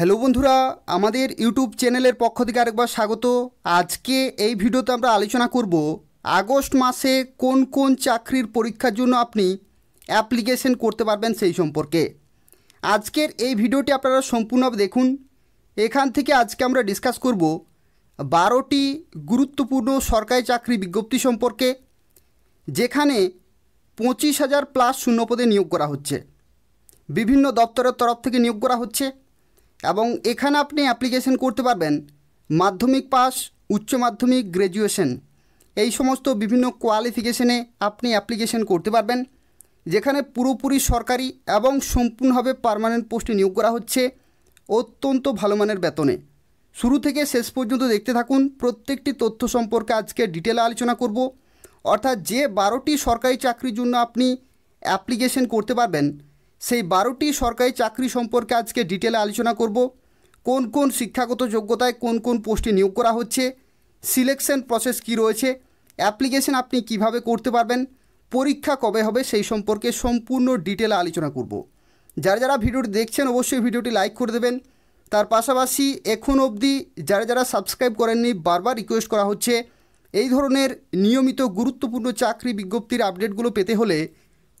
Hello বন্ধুরা, আমাদের YouTube চ্যানেলের পক্ষ থেকে আরেকবার স্বাগত। আজকে এই ভিডিওতে আমরা আলোচনা করব, আগস্ট মাসে কোন কোন চাকরির পরীক্ষার জন্য আপনি অ্যাপ্লিকেশন করতে পারবেন সেই সম্পর্কে। আজকের এই ভিডিওটি আপনারা সম্পূর্ণভাবে দেখুন। এখান থেকে আজকে আমরা ডিসকাস করব বারোটি গুরুত্বপূর্ণ সরকারি চাকরি বিজ্ঞপ্তি সম্পর্কে, যেখানে পঁচিশ হাজার প্লাস শূন্যপদে নিয়োগ করা হচ্ছে। বিভিন্ন দপ্তরের তরফ থেকে নিয়োগ করা হচ্ছে। এবং এখানে আপনি অ্যাপ্লিকেশন করতে পারবেন। মাধ্যমিক পাস উচ্চ মাধ্যমিক গ্র্যাজুয়েশন এই সমস্ত বিভিন্ন কোয়ালিফিকেশনে আপনি অ্যাপ্লিকেশন করতে পারবেন। যেখানে পুরোপুরি সরকারি এবং সম্পূর্ণভাবে পার্মানেন্ট পোস্টে নিয়োগ করা হচ্ছে। অত্যন্ত ভালো মানের বেতনে। শুরু থেকে শেষ পর্যন্ত দেখতে থাকুন। প্রত্যেকটি তথ্য সম্পর্কে আজকে ডিটেলে আলোচনা করব। অর্থাৎ যে বারোটি সরকারি চাকরির জন্য আপনি অ্যাপ্লিকেশন করতে পারবেন সেই বারোটি সরকারি চাকরি সম্পর্কে আজকে ডিটেলে আলোচনা করব। কোন কোন শিক্ষাগত যোগ্যতায় কোন কোন পোস্টে নিয়োগ করা হচ্ছে, সিলেকশন প্রসেস কি রয়েছে, অ্যাপ্লিকেশন আপনি কীভাবে করতে পারবেন, পরীক্ষা কবে হবে সেই সম্পর্কে সম্পূর্ণ ডিটেলে আলোচনা করব। যারা যারা ভিডিওটি দেখছেন অবশ্যই ভিডিওটি লাইক করে দেবেন। তার পাশাপাশি এখন অবধি যারা যারা সাবস্ক্রাইব করেননি, বারবার রিকোয়েস্ট করা হচ্ছে, এই ধরনের নিয়মিত গুরুত্বপূর্ণ চাকরি বিজ্ঞপ্তির আপডেটগুলো পেতে হলে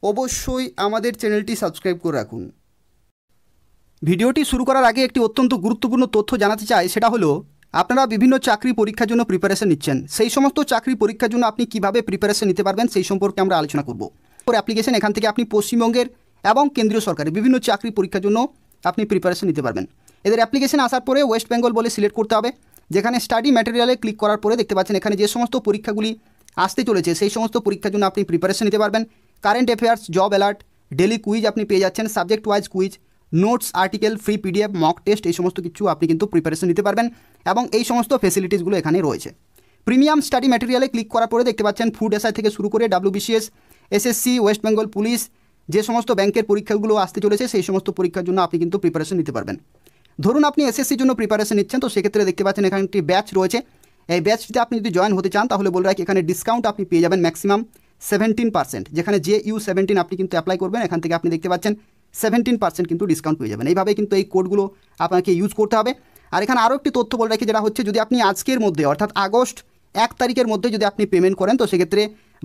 অবশ্যই আমাদের চ্যানেলটি সাবস্ক্রাইব করে রাখুন। ভিডিওটি শুরু করার আগে একটি অত্যন্ত গুরুত্বপূর্ণ তথ্য জানাতে চাই, সেটা হলো, আপনারা বিভিন্ন চাকরি পরীক্ষার জন্য প্রিপারেশন নিচ্ছেন। সেই সমস্ত চাকরি পরীক্ষার জন্য আপনি কীভাবে প্রিপারেশন নিতে পারবেন সেই সম্পর্কে আমরা আলোচনা করব। পর অ্যাপ্লিকেশন এখান থেকে আপনি পশ্চিমবঙ্গের এবং কেন্দ্রীয় সরকারের বিভিন্ন চাকরি পরীক্ষার জন্য আপনি প্রিপারেশন নিতে পারবেন। এদের অ্যাপ্লিকেশন আসার পরে ওয়েস্ট বেঙ্গল বলে সিলেক্ট করতে হবে, যেখানে স্টাডি ম্যাটেরিয়ালে ক্লিক করার পরে দেখতে পাচ্ছেন, এখানে যে সমস্ত পরীক্ষাগুলি আসতে চলেছে, সেই সমস্ত পরীক্ষার জন্য আপনি প্রিপারেশন নিতে পারবেন। Current affairs, job alert, daily quiz আপনি পেয়ে যাচ্ছেন subject wise quiz, notes, article, free PDF, mock test, এই সমস্ত কিছু আপনি কিন্তু প্রিপারেশন নিতে পারবেন এবং এই সমস্ত ফেসিলিটিসগুলো এখানে রয়েছে। প্রিমিয়াম স্টাডি ম্যাটেরিয়ালে ক্লিক করার পরে দেখতে পাচ্ছেন ফুড এসআই থেকে শুরু করে WBCS SSC West Bengal police যে সমস্ত ব্যাংকের পরীক্ষাগুলো আসতে চলেছে, সেই সমস্ত পরীক্ষার জন্য আপনি কিন্তু প্রিপারেশন নিতে পারবেন। ধরুন আপনি এসএসসির জন্য প্রিপারেশন নিচ্ছেন, তো সেক্ষেত্রে দেখতে পাচ্ছেন এখানে একটি ব্যাচ রয়েছে। এই ব্যাচটিতে আপনি যদি জয়েন হতে চান, তাহলে বলে রাখি এখানে ডিসকাউন্ট আপনি পেয়ে যাবেন ম্যাক্সিমাম সেভেন্টিন পার্সেন্ট যেখানে যে ইউ সেভেন্টিন আপনি কিন্তু অ্যাপ্লাই করবেন, এখান থেকে আপনি দেখতে পাচ্ছেন সেভেন্টিন পার্সেন্ট কিন্তু ডিসকাউন্ট পেয়ে যাবেন। এইভাবে কিন্তু এই কোডগুলো আপনাকে ইউজ করতে হবে। আর এখানে আরও একটি তথ্য বলে রাখি, যেটা হচ্ছে যদি আপনি আজকের মধ্যে, অর্থাৎ আগস্ট এক তারিখের মধ্যে যদি আপনি পেমেন্ট করেন, তো সেক্ষেত্রে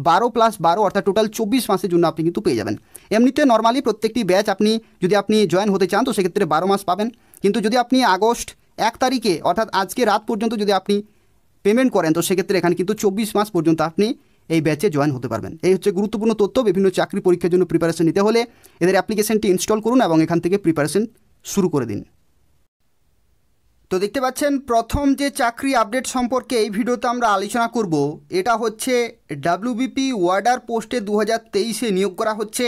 বারো প্লাস বারো, অর্থাৎ টোটাল চব্বিশ মাসের জন্য আপনি কিন্তু পেয়ে যাবেন। এমনিতে নর্মালি প্রত্যেকটি ব্যাচ আপনি যদি আপনি জয়েন হতে চান, তো সেক্ষেত্রে বারো মাস পাবেন। কিন্তু যদি আপনি আগস্ট এক তারিখে, অর্থাৎ আজকে রাত পর্যন্ত যদি আপনি পেমেন্ট করেন, তো সেক্ষেত্রে এখানে কিন্তু চব্বিশ মাস পর্যন্ত আপনি এই ব্যাচে জয়েন হতে পারবেন। এই হচ্ছে গুরুত্বপূর্ণ তথ্য। বিভিন্ন চাকরি পরীক্ষার জন্য প্রিপারেশন নিতে হলে এদের অ্যাপ্লিকেশনটি ইনস্টল করুন এবং এখান থেকে প্রিপারেশন শুরু করে দিন। তো দেখতে পাচ্ছেন, প্রথম যে চাকরি আপডেট সম্পর্কে এই ভিডিওতে আমরা আলোচনা করব, এটা হচ্ছে ডাব্লিউবিপি ওয়ার্ডার পোস্টে দু হাজার তেইশে নিয়োগ করা হচ্ছে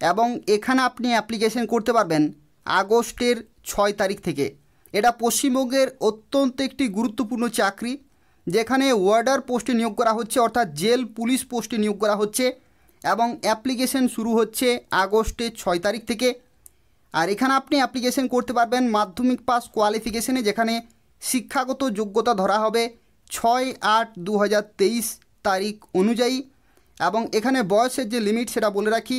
এবং এখানে আপনি অ্যাপ্লিকেশন করতে পারবেন আগস্টের ছয় তারিখ থেকে। এটা পশ্চিমবঙ্গের অত্যন্ত একটি গুরুত্বপূর্ণ চাকরি। যেখানে ওয়ার্ডার পোস্টে নিয়োগ করা হচ্ছে, অর্থাৎ জেল পুলিশ পোস্টে নিয়োগ করা হচ্ছে এবং অ্যাপ্লিকেশন শুরু হচ্ছে আগস্টের ছয় তারিখ থেকে। আর এখানে আপনি অ্যাপ্লিকেশন করতে পারবেন মাধ্যমিক পাস কোয়ালিফিকেশনে, যেখানে শিক্ষাগত যোগ্যতা ধরা হবে ছয় আট দু তারিখ অনুযায়ী এবং এখানে বয়সের যে লিমিট সেটা বলে রাখি,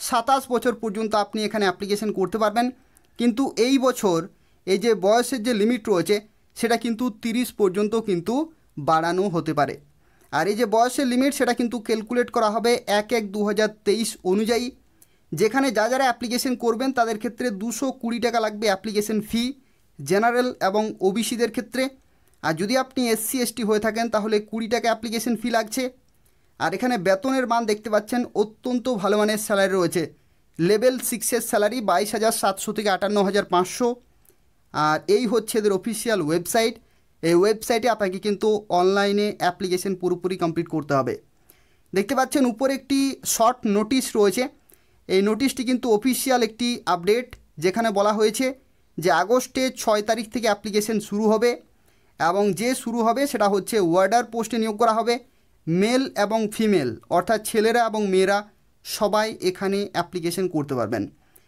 সাতাশ বছর পর্যন্ত আপনি এখানে অ্যাপ্লিকেশন করতে পারবেন। কিন্তু এই বছর এই যে বয়সের যে লিমিট রয়েছে, সেটা কিন্তু তিরিশ পর্যন্ত কিন্তু বাড়ানো হতে পারে। আর এই যে বয়সের লিমিট সেটা কিন্তু ক্যালকুলেট করা হবে এক এক দু অনুযায়ী। যেখানে যা যারা অ্যাপ্লিকেশন করবেন, তাদের ক্ষেত্রে দুশো কুড়ি টাকা লাগবে অ্যাপ্লিকেশন ফি জেনারেল এবং ওবিসিদের ক্ষেত্রে। আর যদি আপনি এসসি এসটি হয়ে থাকেন, তাহলে কুড়ি টাকা অ্যাপ্লিকেশন ফি লাগছে। আর এখানে বেতনের মান দেখতে পাচ্ছেন, অত্যন্ত ভালো মানের স্যালারি রয়েছে। লেভেল সিক্সের স্যালারি বাইশ হাজার সাতশো থেকে আটান্ন হাজার পাঁচশো। আর এই হচ্ছে এদের অফিসিয়াল ওয়েবসাইট এই ওয়েবসাইটে আপনাকে কিন্তু অনলাইনে অ্যাপ্লিকেশন পুরোপুরি কমপ্লিট করতে হবে। দেখতে পাচ্ছেন উপরে একটি শর্ট নোটিশ রয়েছে। এই নোটিশটি কিন্তু অফিসিয়াল একটি আপডেট যেখানে বলা হয়েছে যে আগস্টে ছয় তারিখ থেকে অ্যাপ্লিকেশন শুরু হবে এবং যে শুরু হবে সেটা হচ্ছে ওয়ার্ডার পোস্টে নিয়োগ করা হবে। মেল এবং ফিমেল অর্থাৎ ছেলেরা এবং মেয়েরা সবাই এখানে অ্যাপ্লিকেশন করতে পারবেন।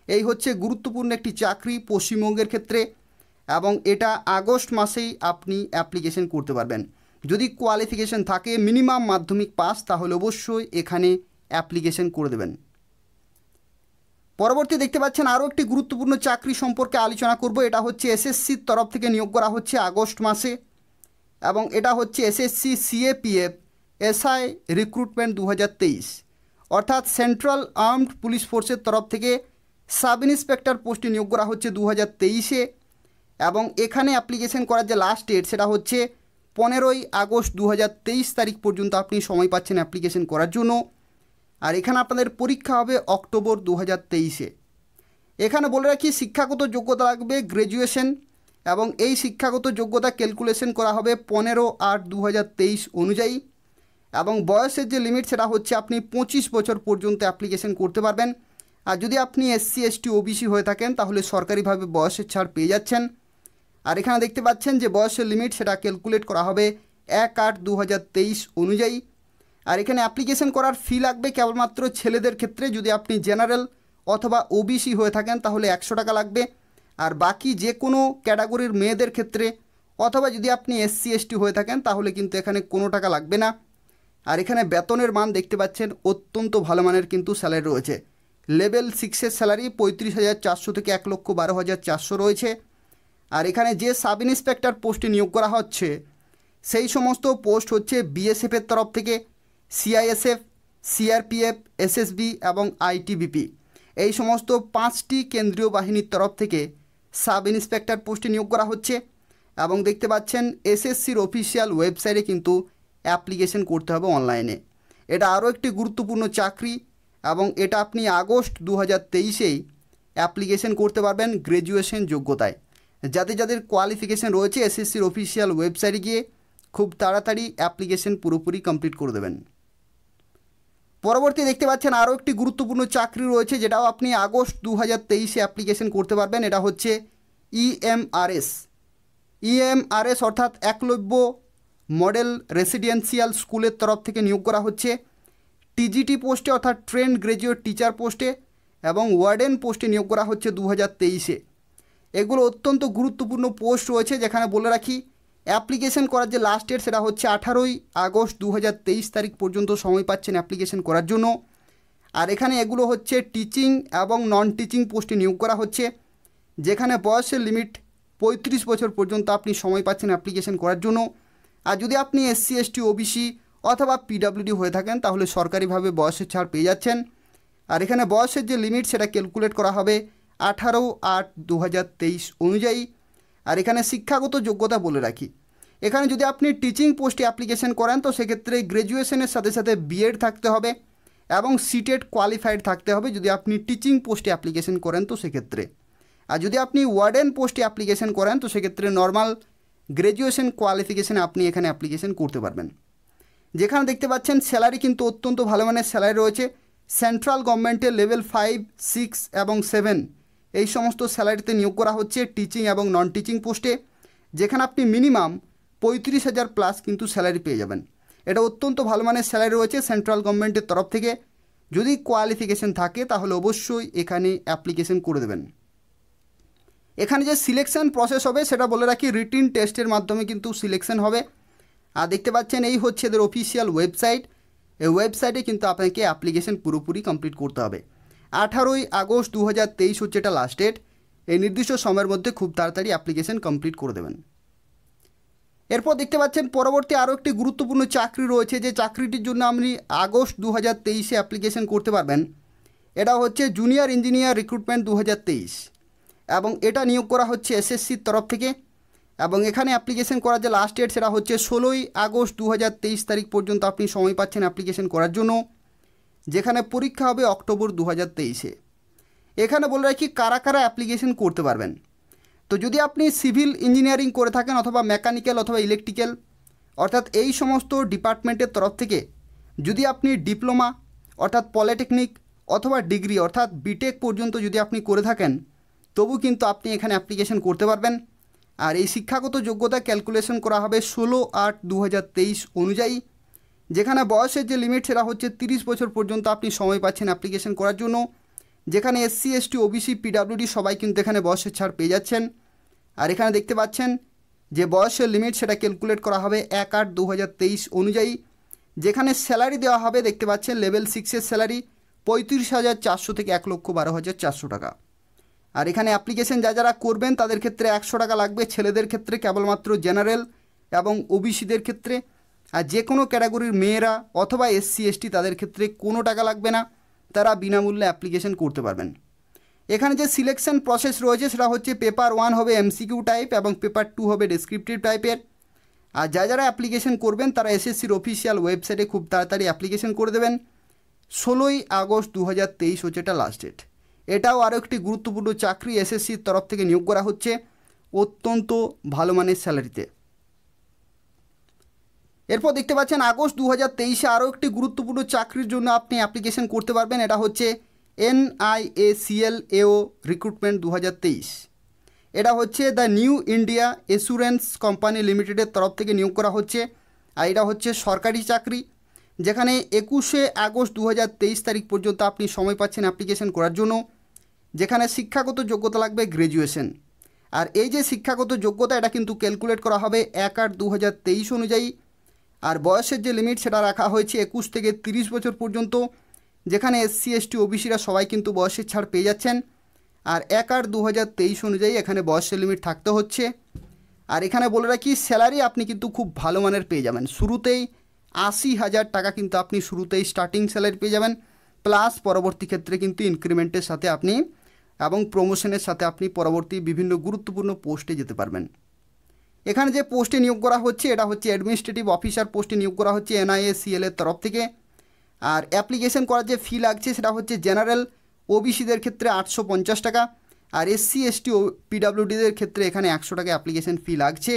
এই হচ্ছে গুরুত্বপূর্ণ একটি চাকরি পশ্চিমবঙ্গের ক্ষেত্রে। এবং এটা আগস্ট মাসেই আপনি অ্যাপ্লিকেশন করতে পারবেন। যদি কোয়ালিফিকেশন থাকে মিনিমাম মাধ্যমিক পাস, তাহলে অবশ্যই এখানে অ্যাপ্লিকেশন করে দেবেন। পরবর্তী দেখতে পাচ্ছেন আরও একটি গুরুত্বপূর্ণ চাকরি সম্পর্কে আলোচনা করব। এটা হচ্ছে এসএসসির তরফ থেকে নিয়োগ করা হচ্ছে আগস্ট মাসে এবং এটা হচ্ছে এসএসসি সিএপিএফ এসআই রিক্রুটমেন্ট দু হাজার তেইশ। অর্থাৎ সেন্ট্রাল আর্মড পুলিশ ফোর্সের তরফ থেকে সাব ইন্সপেক্টর পোস্টে নিয়োগ করা হচ্ছে দু হাজার তেইশে। এবং এখানে অ্যাপ্লিকেশন করার যে লাস্ট ডেট সেটা হচ্ছে পনেরোই আগস্ট দু হাজার তেইশ তারিখ পর্যন্ত আপনি সময় পাচ্ছেন অ্যাপ্লিকেশন করার জন্য। আর এখানে আপনাদের পরীক্ষা হবে অক্টোবর দু হাজার এখানে বলে রাখি, শিক্ষাগত যোগ্যতা লাগবে গ্র্যাজুয়েশন এবং এই শিক্ষাগত যোগ্যতা ক্যালকুলেশন করা হবে পনেরো আট দু অনুযায়ী এবং বয়সের যে লিমিট সেটা হচ্ছে আপনি পঁচিশ বছর পর্যন্ত অ্যাপ্লিকেশন করতে পারবেন। আর যদি আপনি এসসি এসটি ওবিসি হয়ে থাকেন, তাহলে সরকারিভাবে বয়সের ছাড় পেয়ে যাচ্ছেন। আর এখানে দেখতে পাচ্ছেন যে বয়সের লিমিট সেটা ক্যালকুলেট করা হবে এক আট দু অনুযায়ী। আর এখানে অ্যাপ্লিকেশন করার ফি লাগবে কেবলমাত্র ছেলেদের ক্ষেত্রে যদি আপনি জেনারেল অথবা ওবিসি হয়ে থাকেন তাহলে একশো টাকা লাগবে। আর বাকি যে কোনো ক্যাটাগরির মেয়েদের ক্ষেত্রে অথবা যদি আপনি এসসি এসটি হয়ে থাকেন তাহলে কিন্তু এখানে কোনো টাকা লাগবে না। আর এখানে বেতনের মান দেখতে পাচ্ছেন অত্যন্ত ভালো মানের কিন্তু স্যালারি রয়েছে। লেভেল সিক্সের স্যালারি পঁয়ত্রিশ হাজার চারশো থেকে এক লক্ষ বারো হাজার চারশো রয়েছে। আর এখানে যে সাব ইন্সপেক্টর পোস্টে নিয়োগ করা হচ্ছে, সেই সমস্ত পোস্ট হচ্ছে বিএসএফের তরফ থেকে সিআইএসএফ সিআরপিএফ এসএসবি এবং আইটিবিপি এই সমস্ত পাঁচটি কেন্দ্রীয় বাহিনীর তরফ থেকে সাব ইন্সপেক্টর পোস্টে নিয়োগ করা হচ্ছে এবং দেখতে পাচ্ছেন এসএসসির অফিসিয়াল ওয়েবসাইটে কিন্তু অ্যাপ্লিকেশন করতে হবে অনলাইনে। এটা আরও একটি গুরুত্বপূর্ণ চাকরি এবং এটা আপনি আগস্ট দু হাজার তেইশেই অ্যাপ্লিকেশন করতে পারবেন গ্র্যাজুয়েশন যোগ্যতায়। যাদের যাদের কোয়ালিফিকেশান রয়েছে এসএসসির অফিসিয়াল ওয়েবসাইটে গিয়ে খুব তাড়াতাড়ি অ্যাপ্লিকেশন পুরোপুরি কমপ্লিট করে দেবেন। পরবর্তী দেখতে পাচ্ছেন আরও একটি গুরুত্বপূর্ণ চাকরি রয়েছে, যেটাও আপনি আগস্ট দু হাজার তেইশে অ্যাপ্লিকেশন করতে পারবেন, এটা হচ্ছে ইএমআরএস ইএমআরএস অর্থাৎ একলব্য মডেল রেসিডেন্সিয়াল স্কুলের তরফ থেকে নিয়োগ করা হচ্ছে টিজিটি পোস্টে অর্থাৎ ট্রেন্ড গ্র্যাজুয়েট টিচার পোস্টে এবং ওয়ার্ডেন পোস্টে নিয়োগ করা হচ্ছে দু হাজার তেইশে। এগুলো অত্যন্ত গুরুত্বপূর্ণ পোস্ট রয়েছে যেখানে বলে রাখি, অ্যাপ্লিকেশন করার যে লাস্ট ডেট সেটা হচ্ছে আঠারোই আগস্ট দু হাজার তেইশ তারিখ পর্যন্ত সময় পাচ্ছেন অ্যাপ্লিকেশন করার জন্য। আর এখানে এগুলো হচ্ছে টিচিং এবং নন টিচিং পোস্টে নিয়োগ করা হচ্ছে, যেখানে বয়সের লিমিট পঁয়ত্রিশ বছর পর্যন্ত আপনি সময় পাচ্ছেন অ্যাপ্লিকেশন করার জন্য। আর যদি আপনি এসসি এসটি ওবিসি অথবা পিডাব্লিউডি হয়ে থাকেন, তাহলে সরকারিভাবে বয়সের ছাড় পেয়ে যাচ্ছেন। আর এখানে বয়সের যে লিমিট সেটা ক্যালকুলেট করা হবে আঠারো আট দু অনুযায়ী। আর এখানে শিক্ষাগত যোগ্যতা বলে রাখি। এখানে যদি আপনি টিচিং পোস্টে অ্যাপ্লিকেশন করেন, তো সেক্ষেত্রে গ্র্যাজুয়েশনের সাথে সাথে বিএড থাকতে হবে এবং সিটেড কোয়ালিফাইড থাকতে হবে যদি আপনি টিচিং পোস্টে অ্যাপ্লিকেশন করেন, তো সেক্ষেত্রে। আর যদি আপনি ওয়ার্ডেন পোস্টে অ্যাপ্লিকেশন করেন, তো সেক্ষেত্রে নর্মাল গ্র্যাজুয়েশন কোয়ালিফিকেশানে আপনি এখানে অ্যাপ্লিকেশন করতে পারবেন। যেখানে দেখতে পাচ্ছেন স্যালারি কিন্তু অত্যন্ত ভালো মানের স্যালারি রয়েছে। সেন্ট্রাল গভর্নমেন্টের লেভেল ফাইভ সিক্স এবং সেভেন এই সমস্ত স্যালারিতে নিয়োগ করা হচ্ছে টিচিং এবং নন টিচিং পোস্টে, যেখানে আপনি মিনিমাম পঁয়ত্রিশ হাজার প্লাস কিন্তু স্যালারি পেয়ে যাবেন। এটা অত্যন্ত ভালো মানের স্যালারি রয়েছে সেন্ট্রাল গভর্নমেন্টের তরফ থেকে। যদি কোয়ালিফিকেশন থাকে তাহলে অবশ্যই এখানে অ্যাপ্লিকেশন করে দেবেন। এখানে যে সিলেকশন প্রসেস হবে সেটা বলে রাখি রিটিন টেস্টের মাধ্যমে কিন্তু সিলেকশন হবে। আর দেখতে পাচ্ছেন এই হচ্ছে এদের অফিসিয়াল ওয়েবসাইট এই ওয়েবসাইটে কিন্তু আপনাকে অ্যাপ্লিকেশন পুরোপুরি কমপ্লিট করতে হবে। আঠারোই আগস্ট দু হাজার তেইশ হচ্ছে এটা লাস্ট ডেট এই নির্দিষ্ট সময়ের মধ্যে খুব তাড়াতাড়ি অ্যাপ্লিকেশন কমপ্লিট করে দেবেন। এরপর দেখতে পাচ্ছেন পরবর্তী আরও একটি গুরুত্বপূর্ণ চাকরি রয়েছে, যে চাকরিটির জন্য আপনি আগস্ট দু হাজার তেইশে অ্যাপ্লিকেশন করতে পারবেন। এটা হচ্ছে জুনিয়র ইঞ্জিনিয়ার রিক্রুটমেন্ট দু হাজার তেইশ। এবং এটা নিয়োগ করা হচ্ছে এসএসসির তরফ থেকে। এবং এখানে অ্যাপ্লিকেশন করার যে লাস্ট ডেট সেটা হচ্ছে ষোলোই আগস্ট দু হাজার তেইশ তারিখ পর্যন্ত আপনি সময় পাচ্ছেন অ্যাপ্লিকেশন করার জন্য। যেখানে পরীক্ষা হবে অক্টোবর দু হাজার তেইশে। এখানে বলে রাখি, কারা কারা অ্যাপ্লিকেশন করতে পারবেন? তো যদি আপনি সিভিল ইঞ্জিনিয়ারিং করে থাকেন অথবা মেকানিক্যাল অথবা ইলেকট্রিক্যাল অর্থাৎ এই সমস্ত ডিপার্টমেন্টের তরফ থেকে যদি আপনি ডিপ্লোমা, অর্থাৎ পলিটেকনিক অথবা ডিগ্রি, অর্থাৎ বিটেক পর্যন্ত যদি আপনি করে থাকেন, তবু কিন্তু আপনি এখানে অ্যাপ্লিকেশন করতে পারবেন। আর এই শিক্ষাগত যোগ্যতা ক্যালকুলেশন করা হবে ষোলো আট দু অনুযায়ী। যেখানে বয়সের যে লিমিট সেটা হচ্ছে তিরিশ বছর পর্যন্ত আপনি সময় পাচ্ছেন অ্যাপ্লিকেশন করার জন্য। যেখানে এসসি এসটি ওবিসি পিডাব্লিউডি সবাই কিন্তু এখানে বয়সের ছাড় পেয়ে যাচ্ছেন। আর এখানে দেখতে পাচ্ছেন যে বয়সের লিমিট সেটা ক্যালকুলেট করা হবে এক আট দু অনুযায়ী। যেখানে স্যালারি দেওয়া হবে দেখতে পাচ্ছেন লেভেল সিক্সের স্যালারি পঁয়ত্রিশ হাজার চারশো থেকে এক লক্ষ বারো হাজার চারশো টাকা। আর এখানে অ্যাপ্লিকেশন যা যারা করবেন তাদের ক্ষেত্রে একশো টাকা লাগবে। ছেলেদের ক্ষেত্রে কেবলমাত্র জেনারেল এবং ওবিসিদের ক্ষেত্রে। আর যে কোনো ক্যাটাগরির মেয়েরা অথবা এসসি, এসটি তাদের ক্ষেত্রে কোনো টাকা লাগবে না, তারা বিনামূল্যে অ্যাপ্লিকেশন করতে পারবেন। এখানে যে সিলেকশন প্রসেস রয়েছে সেটা হচ্ছে পেপার ওয়ান হবে এমসিকিউ টাইপ এবং পেপার টু হবে ডেসক্রিপটিভ টাইপের। আর যা যারা অ্যাপ্লিকেশন করবেন তারা এসএসসির অফিসিয়াল ওয়েবসাইটে খুব তাড়াতাড়ি অ্যাপ্লিকেশন করে দেবেন। ষোলোই আগস্ট দু হাজার তেইশ হচ্ছে এটা লাস্ট ডেট এটাও আরও একটি গুরুত্বপূর্ণ চাকরি এসএসসির তরফ থেকে নিয়োগ করা হচ্ছে অত্যন্ত ভালো মানের স্যালারিতে। এরপর দেখতে পাচ্ছেন আগস্ট দু হাজার তেইশে আরও একটি গুরুত্বপূর্ণ চাকরির জন্য আপনি অ্যাপ্লিকেশন করতে পারবেন। এটা হচ্ছে এনআইএসিএল এও রিক্রুটমেন্ট দু হাজার তেইশ। এটা হচ্ছে the new India assurance company লিমিটেডের তরফ থেকে নিয়োগ করা হচ্ছে। আর এটা হচ্ছে সরকারি চাকরি। যেখানে একুশে আগস্ট দু হাজার তেইশ তারিখ পর্যন্ত আপনি সময় পাচ্ছেন অ্যাপ্লিকেশন করার জন্য। যেখানে শিক্ষাগত যোগ্যতা লাগবে গ্র্যাজুয়েশন আর এই যে শিক্ষাগত যোগ্যতা, এটা কিন্তু ক্যালকুলেট করা হবে এক আট দু হাজার তেইশ অনুযায়ী। আর বয়সের যে লিমিট সেটা রাখা হয়েছে একুশ থেকে তিরিশ বছর পর্যন্ত, যেখানে এসসি এসটি ওবিসিরা সবাই কিন্তু বয়সের ছাড় পেয়ে যাচ্ছেন। আর এক আট দু অনুযায়ী এখানে বয়সের লিমিট থাকতে হচ্ছে। আর এখানে বলে রাখি স্যালারি আপনি কিন্তু খুব ভালো মানের পেয়ে যাবেন। শুরুতেই আশি হাজার টাকা কিন্তু আপনি শুরুতেই স্টার্টিং স্যালারি পেয়ে যাবেন। প্লাস পরবর্তী ক্ষেত্রে কিন্তু ইনক্রিমেন্টের সাথে আপনি এবং প্রমোশনের সাথে আপনি পরবর্তী বিভিন্ন গুরুত্বপূর্ণ পোস্টে যেতে পারবেন। এখানে যে পোস্টে নিয়োগ করা হচ্ছে, এটা হচ্ছে অ্যাডমিনিস্ট্রেটিভ অফিসার পোস্টে নিয়োগ করা হচ্ছে এনআইএসিএল এর তরফ থেকে। আর অ্যাপ্লিকেশন করার যে ফি লাগছে, সেটা হচ্ছে জেনারেল ওবিসিদের ক্ষেত্রে আটশো পঞ্চাশ টাকা, আর এসসি এসটি ও পিডাব্লিউডিদের ক্ষেত্রে এখানে একশো টাকা অ্যাপ্লিকেশন ফি লাগছে।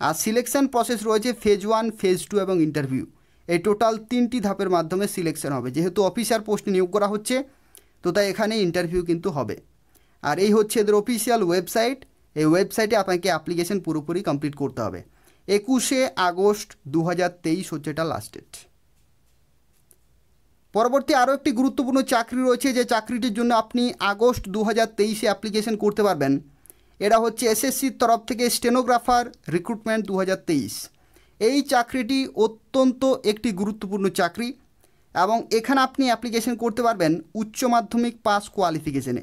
আর সিলেকশন প্রসেস রয়েছে ফেজ ওয়ান ফেজ টু এবং ইন্টারভিউ এই টোটাল তিনটি ধাপের মাধ্যমে সিলেকশন হবে। যেহেতু অফিসার পোস্টে নিয়োগ করা হচ্ছে, তো তাই এখানে ইন্টারভিউ কিন্তু হবে। আর এই হচ্ছে এদের অফিসিয়াল ওয়েবসাইট এই ওয়েবসাইটে আপনাকে অ্যাপ্লিকেশন পুরোপুরি কমপ্লিট করতে হবে। একুশে আগস্ট দু হাজার তেইশ হচ্ছে এটা লাস্ট ডেট পরবর্তী আরও একটি গুরুত্বপূর্ণ চাকরি রয়েছে, যে চাকরিটির জন্য আপনি আগস্ট দু হাজার তেইশে অ্যাপ্লিকেশন করতে পারবেন। এটা হচ্ছে এসএসসির তরফ থেকে স্টেনোগ্রাফার রিক্রুটমেন্ট দু হাজার তেইশ। এই চাকরিটি অত্যন্ত একটি গুরুত্বপূর্ণ চাকরি এবং এখানে আপনি অ্যাপ্লিকেশন করতে পারবেন উচ্চ মাধ্যমিক পাস কোয়ালিফিকেশনে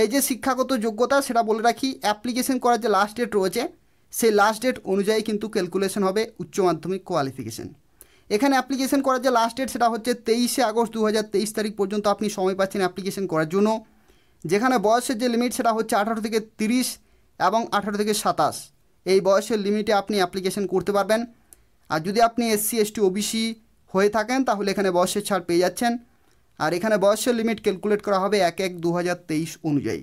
এই যে শিক্ষাগত যোগ্যতা, সেটা বলে রাখি অ্যাপ্লিকেশন করার যে লাস্ট ডেট রয়েছে, সেই লাস্ট ডেট অনুযায়ী কিন্তু ক্যালকুলেশন হবে উচ্চ মাধ্যমিক কোয়ালিফিকেশন এখানে অ্যাপ্লিকেশন করার যে লাস্ট ডেট সেটা হচ্ছে তেইশে আগস্ট দু হাজার তেইশ তারিখ পর্যন্ত আপনি সময় পাচ্ছেন অ্যাপ্লিকেশন করার জন্য। যেখানে বয়সের যে লিমিট সেটা হচ্ছে আঠারো থেকে তিরিশ এবং আঠারো থেকে সাতাশ। এই বয়সের লিমিটে আপনি অ্যাপ্লিকেশন করতে পারবেন। আর যদি আপনি এসসি এসটি ওবিসি হয়ে থাকেন, তাহলে এখানে বয়সের ছাড় পেয়ে যাচ্ছেন। আর এখানে বয়সের লিমিট ক্যালকুলেট করা হবে এক এক দু অনুযায়ী।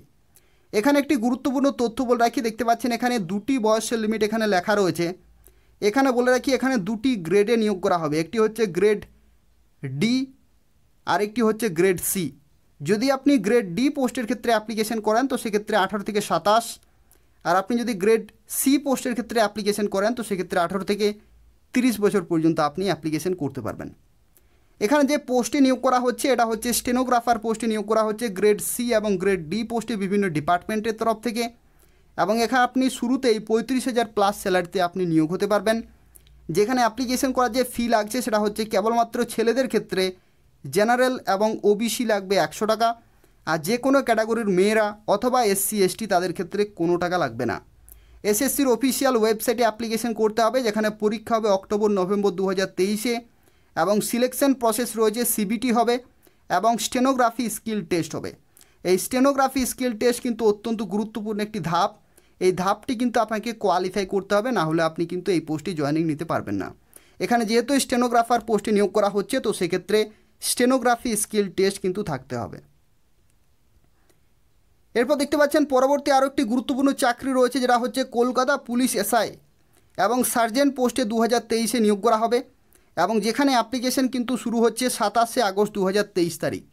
এখানে একটি গুরুত্বপূর্ণ তথ্য বলে রাখি, দেখতে পাচ্ছেন এখানে দুটি বয়সের লিমিট এখানে লেখা রয়েছে। এখানে বলে রাখি এখানে দুটি গ্রেডে নিয়োগ করা হবে, একটি হচ্ছে গ্রেড ডি আর একটি হচ্ছে গ্রেড সি যদি আপনি গ্রেড ডি পোস্টের ক্ষেত্রে অ্যাপ্লিকেশন করেন, তো সেক্ষেত্রে আঠারো থেকে সাতাশ। আর আপনি যদি গ্রেড সি পোস্টের ক্ষেত্রে অ্যাপ্লিকেশন করেন, তো সেক্ষেত্রে আঠারো থেকে তিরিশ বছর পর্যন্ত আপনি অ্যাপ্লিকেশন করতে পারবেন। এখানে যে পোস্টে নিয়োগ করা হচ্ছে, এটা হচ্ছে স্টেনোগ্রাফার পোস্টে নিয়োগ করা হচ্ছে গ্রেড সি এবং গ্রেড ডি পোস্টে বিভিন্ন ডিপার্টমেন্টের তরফ থেকে। এবং এখানে আপনি শুরুতেই পঁয়ত্রিশ হাজার প্লাস স্যালারিতে আপনি নিয়োগ হতে পারবেন। যেখানে অ্যাপ্লিকেশন করার যে ফি লাগছে, সেটা হচ্ছে কেবলমাত্র ছেলেদের ক্ষেত্রে জেনারেল এবং ওবিসি লাগবে একশো টাকা। আর যে কোনো ক্যাটাগরির মেয়েরা অথবা এসসি, এসটি তাদের ক্ষেত্রে কোনো টাকা লাগবে না। এসএসসির অফিসিয়াল ওয়েবসাইটে অ্যাপ্লিকেশন করতে হবে, যেখানে পরীক্ষা হবে অক্টোবর, নভেম্বর দু হাজার তেইশে। এবং সিলেকশন প্রসেস রয়েছে সিবিটি হবে এবং স্টেনোগ্রাফি স্কিল টেস্ট হবে। এই স্টেনোগ্রাফি স্কিল টেস্ট কিন্তু অত্যন্ত গুরুত্বপূর্ণ একটি ধাপ। এই ধাপটি কিন্তু আপনাকে কোয়ালিফাই করতে হবে, না হলে আপনি কিন্তু এই পোস্টে জয়েনিং নিতে পারবেন না। এখানে যেহেতু স্টেনোগ্রাফার পোস্টে নিয়োগ করা হচ্ছে, তো সেক্ষেত্রে স্টেনোগ্রাফি স্কিল টেস্ট কিন্তু থাকতে হবে। এরপর দেখতে পাচ্ছেন, পরবর্তী আরও একটি গুরুত্বপূর্ণ চাকরি রয়েছে, যেটা হচ্ছে কলকাতা পুলিশ এসআই এবং সার্জেন্ট পোস্টে দু হাজার নিয়োগ করা হবে। এবং যেখানে অ্যাপ্লিকেশন কিন্তু শুরু হচ্ছে সাতাশে আগস্ট দু হাজার তেইশ তারিখ।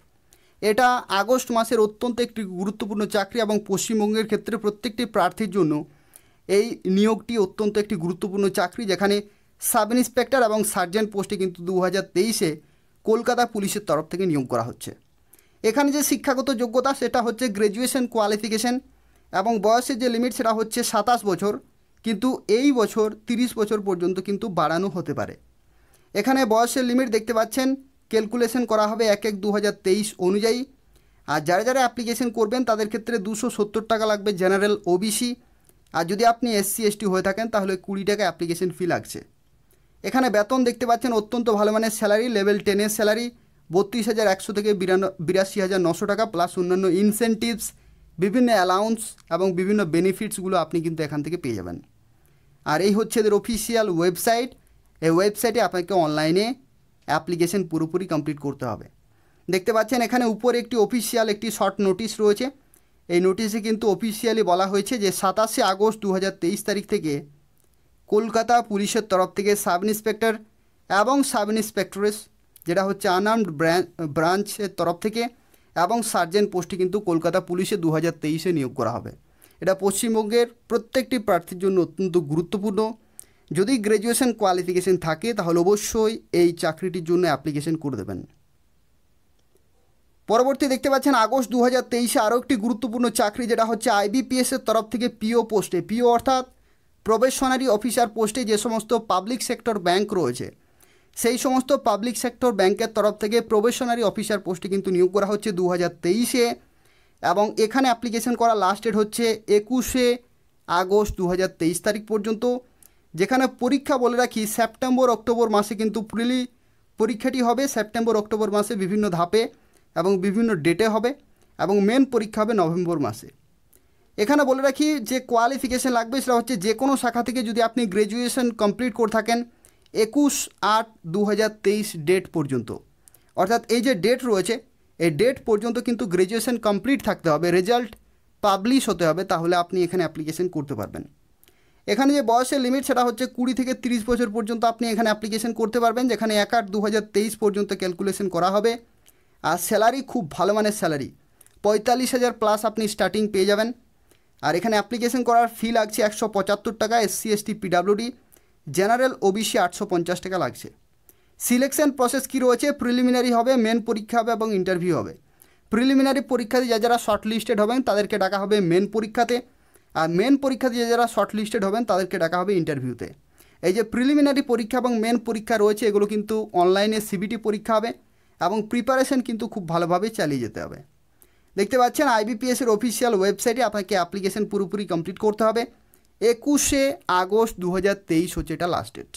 এটা আগস্ট মাসের অত্যন্ত একটি গুরুত্বপূর্ণ চাকরি এবং পশ্চিমবঙ্গের ক্ষেত্রে প্রত্যেকটি প্রার্থীর জন্য এই নিয়োগটি অত্যন্ত একটি গুরুত্বপূর্ণ চাকরি, যেখানে সাব ইন্সপেক্টর এবং সার্জেন্ট পোস্টে কিন্তু দু হাজার তেইশে কলকাতা পুলিশের তরফ থেকে নিয়োগ করা হচ্ছে। এখানে যে শিক্ষাগত যোগ্যতা, সেটা হচ্ছে গ্র্যাজুয়েশন কোয়ালিফিকেশন এবং বয়সের যে লিমিট সেটা হচ্ছে সাতাশ বছর। কিন্তু এই বছর তিরিশ বছর পর্যন্ত কিন্তু বাড়ানো হতে পারে। এখানে বয়সের লিমিট দেখতে পাচ্ছেন ক্যালকুলেশন করা হবে এক এক দু অনুযায়ী। আর যারা যারা অ্যাপ্লিকেশন করবেন, তাদের ক্ষেত্রে দুশো সত্তর টাকা লাগবে জেনারেল ওবিসি আর যদি আপনি এসসি এসটি হয়ে থাকেন, তাহলে কুড়ি টাকা অ্যাপ্লিকেশন ফি লাগছে। এখানে বেতন দেখতে পাচ্ছেন, অত্যন্ত ভালো মানের স্যালারি লেভেল টেনের স্যালারি বত্রিশ হাজার একশো থেকে বিরাশি হাজার নশো টাকা প্লাস অন্যান্য ইনসেন্টিভস বিভিন্ন অ্যালাউন্স এবং বিভিন্ন বেনিফিটসগুলো আপনি কিন্তু এখান থেকে পেয়ে যাবেন। আর এই হচ্ছে এদের অফিসিয়াল ওয়েবসাইট এই ওয়েবসাইটে আপনাকে অনলাইনে অ্যাপ্লিকেশন পুরোপুরি কমপ্লিট করতে হবে। দেখতে পাচ্ছেন এখানে উপরে একটি অফিসিয়াল একটি শর্ট নোটিশ রয়েছে। এই নোটিশে কিন্তু অফিসিয়ালি বলা হয়েছে যে সাতাশে আগস্ট দু হাজার তেইশ তারিখ থেকে কলকাতা পুলিশের তরফ থেকে সাব ইন্সপেক্টর এবং সাব ইন্সপেক্টরেস যেটা হচ্ছে আনআর্মড ব্রাঞ্চের তরফ থেকে এবং সার্জেন্ট পোস্টে কিন্তু কলকাতা পুলিশে দু হাজার নিয়োগ করা হবে। এটা পশ্চিমবঙ্গের প্রত্যেকটি প্রার্থীর জন্য অত্যন্ত গুরুত্বপূর্ণ। যদি গ্র্যাজুয়েশন কোয়ালিফিকেশন থাকে, তাহলে অবশ্যই এই চাকরিটির জন্য অ্যাপ্লিকেশন করে দেবেন। পরবর্তী দেখতে পাচ্ছেন, আগস্ট দু হাজার তেইশে আরও একটি গুরুত্বপূর্ণ চাকরি, যেটা হচ্ছে আইবিপিএসের তরফ থেকে পিও পোস্টে পিও অর্থাৎ প্রবেশনারি অফিসার পোস্টে যে সমস্ত পাবলিক সেক্টর ব্যাংক রয়েছে, সেই সমস্ত পাবলিক সেক্টর ব্যাংকের তরফ থেকে প্রবেশনারি অফিসার পোস্টে কিন্তু নিয়োগ করা হচ্ছে দু হাজার তেইশে এবং এখানে অ্যাপ্লিকেশন করা লাস্ট ডেট হচ্ছে একুশে আগস্ট দু হাজার তেইশ তারিখ পর্যন্ত। যেখানে পরীক্ষা বলে রাখি সেপ্টেম্বর, অক্টোবর মাসে কিন্তু প্রিলি পরীক্ষাটি হবে। সেপ্টেম্বর, অক্টোবর মাসে বিভিন্ন ধাপে এবং বিভিন্ন ডেটে হবে এবং মেন পরীক্ষা হবে নভেম্বর মাসে। এখানে বলে রাখি যে কোয়ালিফিকেশান লাগবে সেটা হচ্ছে যে কোনো শাখা থেকে যদি আপনি গ্র্যাজুয়েশন কমপ্লিট করে থাকেন একুশ আট দু ডেট পর্যন্ত। অর্থাৎ এই যে ডেট রয়েছে, এই ডেট পর্যন্ত কিন্তু গ্র্যাজুয়েশন কমপ্লিট থাকতে হবে রেজাল্ট পাবলিশ হতে হবে, তাহলে আপনি এখানে অ্যাপ্লিকেশন করতে পারবেন। এখানে যে বয়সের লিমিট সেটা হচ্ছে কুড়ি থেকে তিরিশ বছর পর্যন্ত আপনি এখানে অ্যাপ্লিকেশন করতে পারবেন, যেখানে এক আট দু পর্যন্ত ক্যালকুলেশন করা হবে। আর স্যালারি খুব ভালো মানের স্যালারি পঁয়তাল্লিশ হাজার প্লাস আপনি স্টার্টিং পেয়ে যাবেন। আর এখানে অ্যাপ্লিকেশন করার ফি লাগছে একশো পঁচাত্তর টাকা SC ST PWD general OBC আটশো পঞ্চাশ টাকা লাগছে। সিলেকশন প্রসেস কী রয়েছে? প্রিলিমিনারি হবে মেন পরীক্ষা হবে এবং ইন্টারভিউ হবে। প্রিলিমিনারি পরীক্ষাতে যা যারা শর্ট লিস্টেড হবেন, তাদেরকে ডাকা হবে মেন পরীক্ষাতে। আর মেন পরীক্ষা দিয়ে যারা শর্ট লিস্টেড হবেন, তাদেরকে ডাকা হবে ইন্টারভিউতে এই যে প্রিলিমিনারি পরীক্ষা এবং মেন পরীক্ষা রয়েছে, এগুলো কিন্তু অনলাইনে সিবিটি পরীক্ষা হবে এবং প্রিপারেশন কিন্তু খুব ভালোভাবে চালিয়ে যেতে হবে। দেখতে পাচ্ছেন আইবিপিএসের অফিসিয়াল ওয়েবসাইটে আপনাকে অ্যাপ্লিকেশন পুরোপুরি কমপ্লিট করতে হবে। একুশে আগস্ট দু হাজার তেইশ হচ্ছে এটা লাস্ট ডেট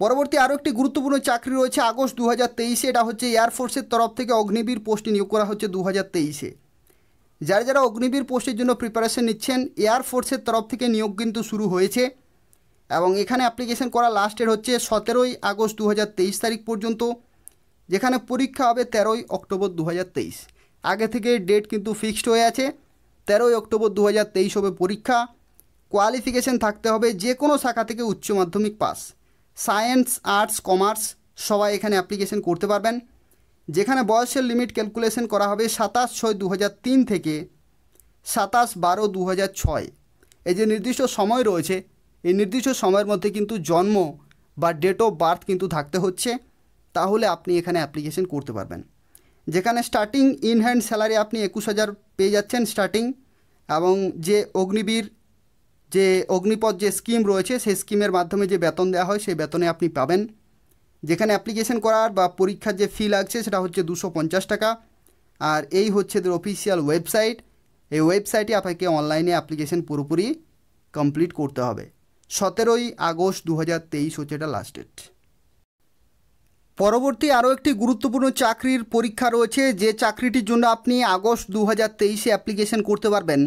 পরবর্তী আরও একটি গুরুত্বপূর্ণ চাকরি রয়েছে আগস্ট দু হাজার এটা হচ্ছে এয়ারফোর্সের তরফ থেকে অগ্নিবীর পোস্টে নিয়োগ করা হচ্ছে দু হাজার তেইশে। যারা যারা অগ্নিবীর পোস্টের জন্য প্রিপারেশন নিচ্ছেন এয়ারফোর্সের তরফ থেকে নিয়োগ কিন্তু শুরু হয়েছে। এবং এখানে অ্যাপ্লিকেশন করা লাস্টের হচ্ছে সতেরোই আগস্ট দু হাজার তেইশ তারিখ পর্যন্ত, যেখানে পরীক্ষা হবে তেরোই অক্টোবর দু হাজার তেইশ। আগে থেকে ডেট কিন্তু ফিক্সড হয়ে আছে, তেরোই অক্টোবর দু হাজার তেইশ হবে পরীক্ষা। কোয়ালিফিকেশান থাকতে হবে যে কোনো শাখা থেকে উচ্চ মাধ্যমিক পাস সায়েন্স আর্টস কমার্স সবাই এখানে অ্যাপ্লিকেশন করতে পারবেন। যেখানে বয়সের লিমিট ক্যালকুলেশন করা হবে সাতাশ ছয় দু থেকে সাতাশ বারো দু এই যে নির্দিষ্ট সময় রয়েছে, এই নির্দিষ্ট সময়ের মধ্যে কিন্তু জন্ম বা ডেট অফ বার্থ কিন্তু থাকতে হচ্ছে। তাহলে আপনি এখানে অ্যাপ্লিকেশন করতে পারবেন। যেখানে স্টার্টিং ইন হ্যান্ড স্যালারি আপনি একুশ হাজার পেয়ে যাচ্ছেন স্টার্টিং এবং যে অগ্নিবীর, যে অগ্নিপথ যে স্কিম রয়েছে, সেই স্কিমের মাধ্যমে যে বেতন দেওয়া হয়, সেই বেতনে আপনি পাবেন। যেখানে অ্যাপ্লিকেশন করার বা পরীক্ষার যে ফি লাগছে সেটা হচ্ছে দুশো পঞ্চাশ টাকা। আর এই হচ্ছে এদের অফিসিয়াল ওয়েবসাইট এই ওয়েবসাইটে আপনাকে অনলাইনে অ্যাপ্লিকেশন পুরোপুরি কমপ্লিট করতে হবে। সতেরোই আগস্ট দু হাজার তেইশ হচ্ছে এটা লাস্ট ডেট পরবর্তী আরও একটি গুরুত্বপূর্ণ চাকরির পরীক্ষা রয়েছে। যে চাকরিটির জন্য আপনি আগস্ট দু হাজার তেইশে অ্যাপ্লিকেশন করতে পারবেন।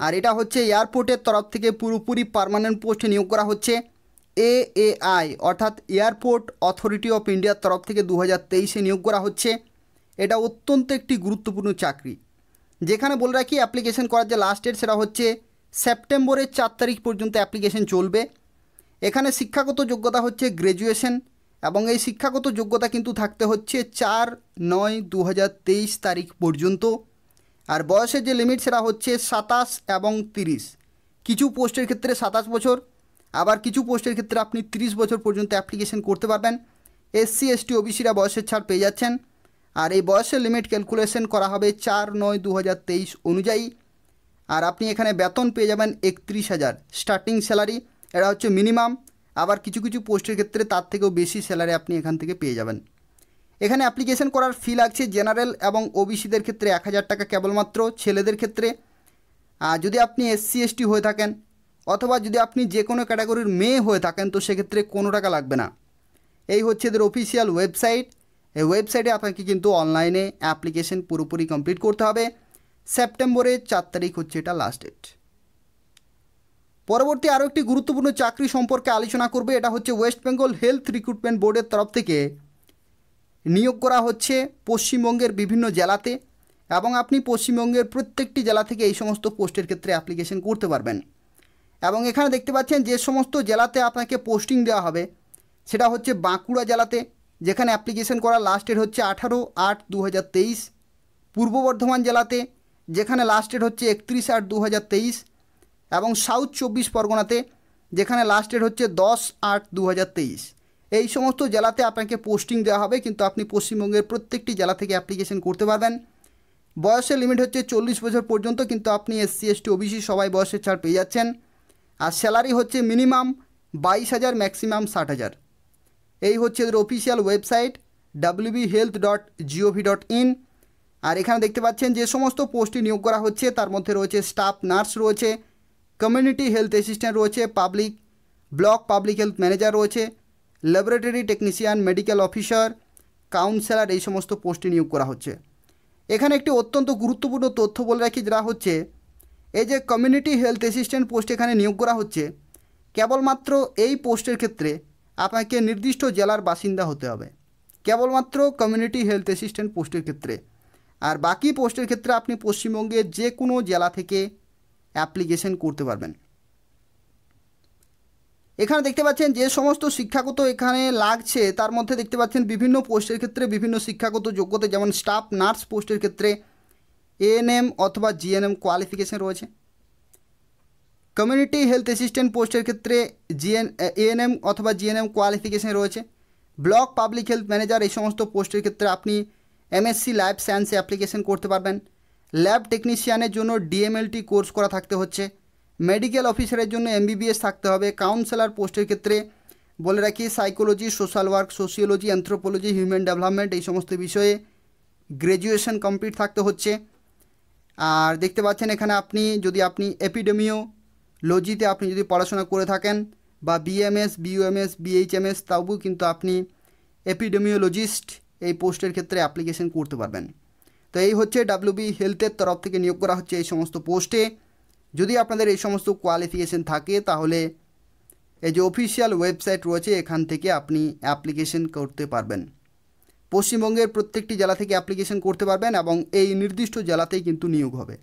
আর এটা হচ্ছে এয়ারপোর্টের তরফ থেকে পুরোপুরি পারমানেন্ট পোস্টে নিয়োগ করা হচ্ছে। এএআই, অর্থাৎ এয়ারপোর্ট অথরিটি অফ ইন্ডিয়ার তরফ থেকে দু হাজার তেইশে নিয়োগ করা হচ্ছে। এটা অত্যন্ত একটি গুরুত্বপূর্ণ চাকরি। যেখানে বলে রাখি অ্যাপ্লিকেশন করার যে লাস্ট ডেট সেটা হচ্ছে সেপ্টেম্বরের চার তারিখ পর্যন্ত অ্যাপ্লিকেশন চলবে। এখানে শিক্ষাগত যোগ্যতা হচ্ছে গ্র্যাজুয়েশন এবং এই শিক্ষাগত যোগ্যতা কিন্তু থাকতে হচ্ছে চার নয় দু তারিখ পর্যন্ত। আর বয়সের যে লিমিট সেটা হচ্ছে সাতাশ এবং তিরিশ। কিছু পোস্টের ক্ষেত্রে সাতাশ বছর আবার কিছু পোস্টের ক্ষেত্রে আপনি তিরিশ বছর পর্যন্ত অ্যাপ্লিকেশন করতে পারবেন। এসসি এসটি ওবিসিরা বয়সের ছাড় পেয়ে যাচ্ছেন। আর এই বয়সের লিমিট ক্যালকুলেশন করা হবে চার নয় দু অনুযায়ী। আর আপনি এখানে বেতন পেয়ে যাবেন একত্রিশ হাজার। স্টার্টিং স্যালারি এটা হচ্ছে মিনিমাম আবার কিছু কিছু পোস্টের ক্ষেত্রে তার থেকেও বেশি স্যালারি আপনি এখান থেকে পেয়ে যাবেন। এখানে অ্যাপ্লিকেশন করার ফি লাগছে জেনারেল এবং ওবিসিদের ক্ষেত্রে এক হাজার টাকা কেবলমাত্র ছেলেদের ক্ষেত্রে। আর যদি আপনি এসসি এসটি হয়ে থাকেন অথবা যদি আপনি যে কোনো ক্যাটাগরির মেয়ে হয়ে থাকেন, তো সেক্ষেত্রে কোনো টাকা লাগবে না। এই হচ্ছে এদের অফিসিয়াল ওয়েবসাইট এই ওয়েবসাইটে আপনাকে কিন্তু অনলাইনে অ্যাপ্লিকেশন পুরোপুরি কমপ্লিট করতে হবে। সেপ্টেম্বরের চার তারিখ হচ্ছে এটা লাস্ট ডেট পরবর্তী আরও একটি গুরুত্বপূর্ণ চাকরি সম্পর্কে আলোচনা করবে, এটা হচ্ছে ওয়েস্ট বেঙ্গল হেলথ রিক্রুটমেন্ট বোর্ডের তরফ থেকে। নিয়োগ করা হচ্ছে পশ্চিমবঙ্গের বিভিন্ন জেলাতে এবং আপনি পশ্চিমবঙ্গের প্রত্যেকটি জেলা থেকে এই সমস্ত পোস্টের ক্ষেত্রে অ্যাপ্লিকেশন করতে পারবেন। এবং এখানে দেখতে পাচ্ছেন যে সমস্ত জেলাতে আপনাকে পোস্টিং দেওয়া হবে। সেটা হচ্ছে বাঁকুড়া জেলাতে, যেখানে অ্যাপ্লিকেশন করা লাস্ট ডেট হচ্ছে আঠারো আট দু পূর্ব বর্ধমান জেলাতে, যেখানে লাস্ট ডেট হচ্ছে একত্রিশ আট দু এবং সাউথ চব্বিশ পরগনাতে, যেখানে লাস্ট ডেট হচ্ছে দশ আট দু এই সমস্ত জেলাতে আপনাকে পোস্টিং দেওয়া হবে, কিন্তু আপনি পশ্চিমবঙ্গের প্রত্যেকটি জেলা থেকে অ্যাপ্লিকেশন করতে পারবেন। বয়সের লিমিট হচ্ছে চল্লিশ বছর পর্যন্ত, কিন্তু আপনি এসসি এসটি ওবিসি সবাই বয়সের ছাড় পেয়ে যাচ্ছেন। আর স্যালারি হচ্ছে মিনিমাম বাইশ হাজার, ম্যাক্সিমাম ষাট হাজার। এই হচ্ছে এদের official website WB health dot G O V dot in আর এখানে দেখতে পাচ্ছেন যে সমস্ত পোস্টে নিয়োগ করা হচ্ছে, তার মধ্যে রয়েছে স্টাফ নার্স রয়েছে কমিউনিটি হেলথ অ্যাসিস্ট্যান্ট রয়েছে public block public health manager রয়েছে laboratory technician medical officer counsellor এই সমস্ত পোস্টে নিয়োগ করা হচ্ছে। এখানে একটি অত্যন্ত গুরুত্বপূর্ণ তথ্য বলে রাখি, যেটা হচ্ছে এই যে কমিউনিটি হেলথ অ্যাসিস্ট্যান্ট পোস্ট এখানে নিয়োগ করা হচ্ছে, কেবলমাত্র এই পোস্টের ক্ষেত্রে আপনাকে নির্দিষ্ট জেলার বাসিন্দা হতে হবে। কেবলমাত্র কমিউনিটি হেলথ অ্যাসিস্ট্যান্ট পোস্টের ক্ষেত্রে। আর বাকি পোস্টের ক্ষেত্রে আপনি পশ্চিমবঙ্গের যে কোনো জেলা থেকে অ্যাপ্লিকেশন করতে পারবেন। এখানে দেখতে পাচ্ছেন যে সমস্ত শিক্ষাগত এখানে লাগছে, তার মধ্যে দেখতে পাচ্ছেন বিভিন্ন পোস্টের ক্ষেত্রে বিভিন্ন শিক্ষাগত যোগ্যতা, যেমন স্টাফ নার্স পোস্টের ক্ষেত্রে এএনএম অথবা জিএনএম কোয়ালিফিকেশন রয়েছে। কমিউনিটি হেলথ অ্যাসিস্ট্যান্ট পোস্টের ক্ষেত্রে জিএন এএনএম অথবা জিএনএম কোয়ালিফিকেশন রয়েছে। ব্লক পাবলিক হেলথ ম্যানেজার এই সমস্ত পোস্টের ক্ষেত্রে আপনি এমএসসি ল্যাব সায়েন্সে অ্যাপ্লিকেশন করতে পারবেন। ল্যাব টেকনিশিয়ানের জন্য ডিএমএলটি কোর্স করা থাকতে হচ্ছে। মেডিকেল অফিসারের জন্য এমবিবিএস থাকতে হবে। কাউন্সেলার পোস্টের ক্ষেত্রে বলে রাখি psychology social work sociology anthropology human development এই সমস্ত বিষয়ে গ্র্যাজুয়েশন কমপ্লিট থাকতে হচ্ছে। আর দেখতে পাচ্ছেন এখানে আপনি, যদি আপনি এপিডেমিও লজিতে আপনি যদি পড়াশোনা করে থাকেন, বা বিএমএস, বিইউএমএস, বিএইচএমএস, তাও কিন্তু আপনি এপিডেমিওলজিস্ট এই পোস্টের ক্ষেত্রে অ্যাপ্লিকেশন করতে পারবেন। তো এই হচ্ছে ডাব্লিউবি হেলথের তরফ থেকে নিয়োগ করা হচ্ছে এই সমস্ত পোস্টে। যদি আপনাদের এই সমস্ত কোয়ালিফিকেশন থাকে, তাহলে এই যে অফিসিয়াল ওয়েবসাইট রয়েছে, এখান থেকে আপনি অ্যাপ্লিকেশন করতে পারবেন। পশ্চিমবঙ্গের প্রত্যেকটি জেলা থেকে অ্যাপ্লিকেশন করতে পারবেন এবং এই নির্দিষ্ট জেলাতেই কিন্তু নিয়োগ হবে।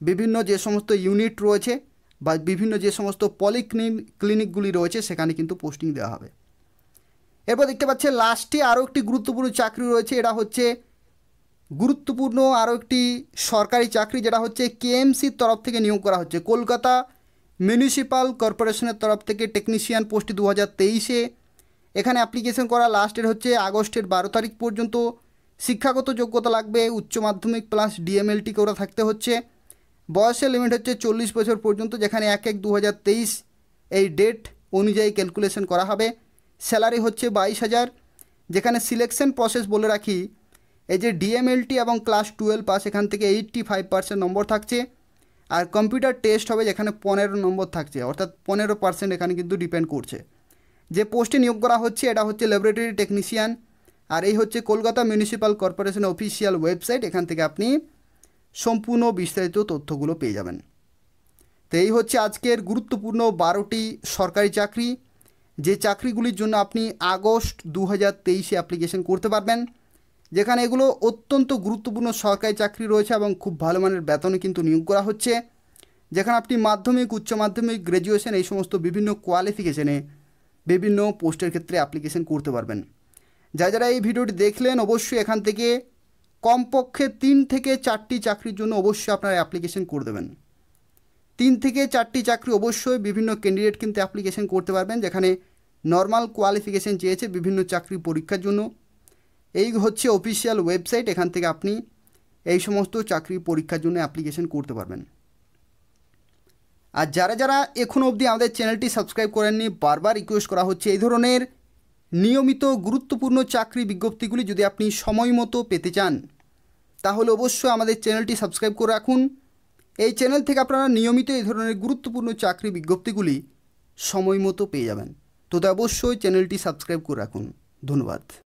বিভিন্ন যে সমস্ত ইউনিট রয়েছে বা বিভিন্ন যে সমস্ত পলিক্লিনিক ক্লিনিকগুলি রয়েছে, সেখানে কিন্তু পোস্টিং দেওয়া হবে। এরপর দেখতে পাচ্ছেন লাস্টে আরও একটি গুরুত্বপূর্ণ চাকরি রয়েছে, এটা হচ্ছে গুরুত্বপূর্ণ আরও একটি সরকারি চাকরি, যেটা হচ্ছে কেএমসির তরফ থেকে নিয়োগ করা হচ্ছে। কলকাতা মিউনিসিপ্যাল কর্পোরেশনের তরফ থেকে টেকনিশিয়ান পোস্টটি দু হাজার তেইশে এখানে অ্যাপ্লিকেশন করা লাস্টের হচ্ছে আগস্টের বারো তারিখ পর্যন্ত। শিক্ষাগত যোগ্যতা লাগবে, উচ্চ মাধ্যমিক প্লাস ডিএমএলটি করে থাকতে হচ্ছে। বয়সের লিমিট হচ্ছে চল্লিশ বছর পর্যন্ত, যেখানে এক এক দু এই ডেট অনুযায়ী ক্যালকুলেশন করা হবে। স্যালারি হচ্ছে বাইশ হাজার। যেখানে সিলেকশন প্রসেস বলে রাখি, এই যে ডিএমএলটি এবং ক্লাস টুয়েলভ পাস, এখান থেকে এইট্টি ফাইভ পার্সেন্ট নম্বর থাকছে। আর কম্পিউটার টেস্ট হবে, যেখানে পনেরো নম্বর থাকছে, অর্থাৎ পনেরো পার্সেন্ট এখানে কিন্তু ডিপেন্ড করছে। যে পোস্টে নিয়োগ করা হচ্ছে, এটা হচ্ছে ল্যাবরেটরি টেকনিশিয়ান আর এই হচ্ছে Kolkata municipal corporation official website এখান থেকে আপনি সম্পূর্ণ বিস্তারিত তথ্যগুলো পেয়ে যাবেন। তো এই হচ্ছে আজকের গুরুত্বপূর্ণ বারোটি সরকারি চাকরি। যে চাকরিগুলির জন্য আপনি আগস্ট দু হাজার তেইশে অ্যাপ্লিকেশন করতে পারবেন, যেখানে এগুলো অত্যন্ত গুরুত্বপূর্ণ সরকারি চাকরি রয়েছে এবং খুব ভালো মানের বেতনে কিন্তু নিয়োগ করা হচ্ছে। যেখানে আপনি মাধ্যমিক, উচ্চ মাধ্যমিক গ্র্যাজুয়েশন এই সমস্ত বিভিন্ন কোয়ালিফিকেশনে বিভিন্ন পোস্টের ক্ষেত্রে অ্যাপ্লিকেশন করতে পারবেন। যা যারা এই ভিডিওটি দেখলেন, অবশ্যই এখান থেকে কমপক্ষে তিন থেকে চারটি চাকরির জন্য অবশ্যই আপনারা অ্যাপ্লিকেশন করে দেবেন। তিন থেকে চারটি চাকরি অবশ্যই বিভিন্ন ক্যান্ডিডেট কিন্তু অ্যাপ্লিকেশন করতে পারবেন, যেখানে নর্মাল কোয়ালিফিকেশন চেয়েছে বিভিন্ন চাকরি পরীক্ষার জন্য। এই হচ্ছে অফিসিয়াল ওয়েবসাইট এখান থেকে আপনি এই সমস্ত চাকরি পরীক্ষার জন্য অ্যাপ্লিকেশন করতে পারবেন। আর যারা যারা এখনও অবধি আমাদের চ্যানেলটি সাবস্ক্রাইব করেননি, বারবার রিকোয়েস্ট করা হচ্ছে এই ধরনের নিয়মিত গুরুত্বপূর্ণ চাকরি বিজ্ঞপ্তিগুলি যদি আপনি সময় মতো পেতে চান, তাহলে অবশ্যই আমাদের চ্যানেলটি সাবস্ক্রাইব করে রাখুন। এই চ্যানেল থেকে আপনারা নিয়মিত এই ধরনের গুরুত্বপূর্ণ চাকরি বিজ্ঞপ্তিগুলি সময় মতো পেয়ে যাবেন। তো অবশ্যই চ্যানেলটি সাবস্ক্রাইব করে রাখুন। ধন্যবাদ।